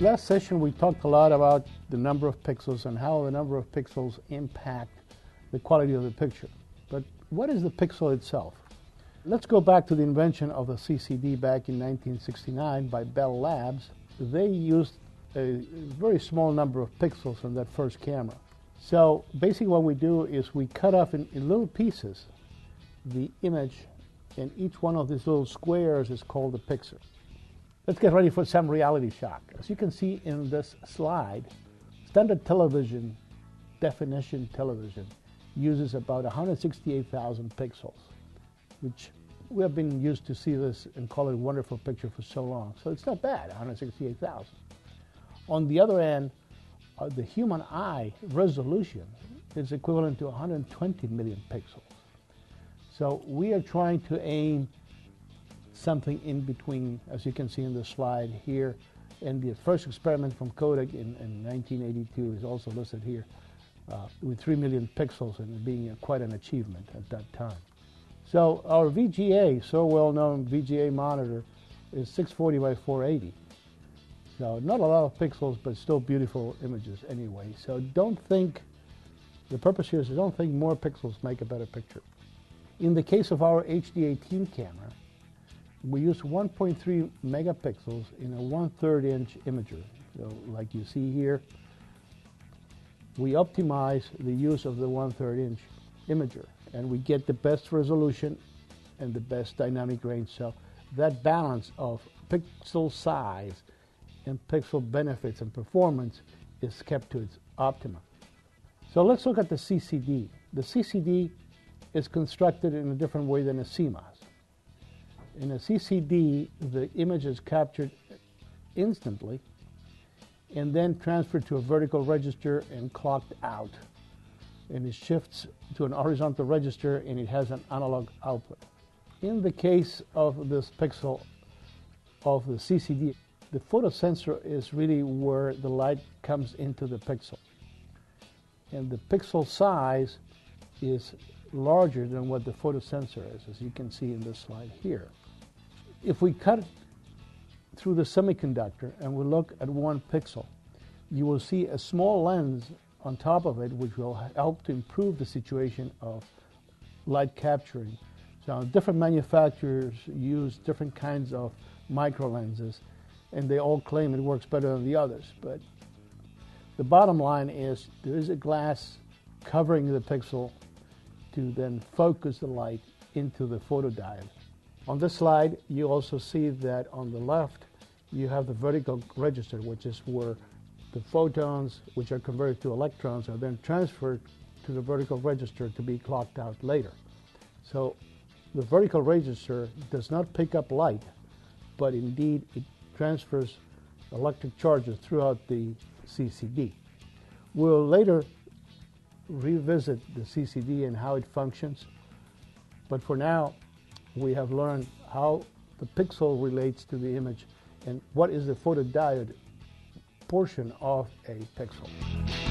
Last session we talked a lot about the number of pixels and how the number of pixels impact the quality of the picture. But what is the pixel itself? Let's go back to the invention of the CCD back in 1969 by Bell Labs. They used a very small number of pixels on that first camera. So basically what we do is we cut off in, in little pieces the image and each one of these little squares is called a pixel. Let's get ready for some reality shock. As you can see in this slide, standard television, definition television, uses about 168,000 pixels, which we have been used to see this and call it a wonderful picture for so long. So it's not bad, 168,000. On the other end, uh, the human eye resolution is equivalent to 120 million pixels. So we are trying to aim something in between, as you can see in the slide here. And the first experiment from Kodak in, in 1982 is also listed here uh, with 3 million pixels and being a, quite an achievement at that time. So our VGA, so well-known VGA monitor, is 640 by 480. So not a lot of pixels, but still beautiful images anyway. So don't think, the purpose here is don't think more pixels make a better picture. In the case of our HD18 camera, we use 1.3 megapixels in a 1 3rd inch imager. So like you see here, we optimize the use of the 1 3rd inch imager and we get the best resolution and the best dynamic range. So that balance of pixel size and pixel benefits and performance is kept to its optimum. So let's look at the CCD. The CCD is constructed in a different way than a CMOS. In a CCD, the image is captured instantly and then transferred to a vertical register and clocked out. And it shifts to an horizontal register and it has an analog output. In the case of this pixel of the CCD, the photosensor is really where the light comes into the pixel. And the pixel size is larger than what the photosensor is, as you can see in this slide here. If we cut through the semiconductor and we look at one pixel, you will see a small lens on top of it which will help to improve the situation of light capturing. So different manufacturers use different kinds of micro lenses and they all claim it works better than the others. But the bottom line is there is a glass covering the pixel to then focus the light into the photodiode. On this slide, you also see that on the left, you have the vertical register, which is where the photons, which are converted to electrons, are then transferred to the vertical register to be clocked out later. So the vertical register does not pick up light, but indeed it transfers electric charges throughout the CCD. We'll later revisit the CCD and how it functions, but for now, we have learned how the pixel relates to the image and what is the photodiode portion of a pixel.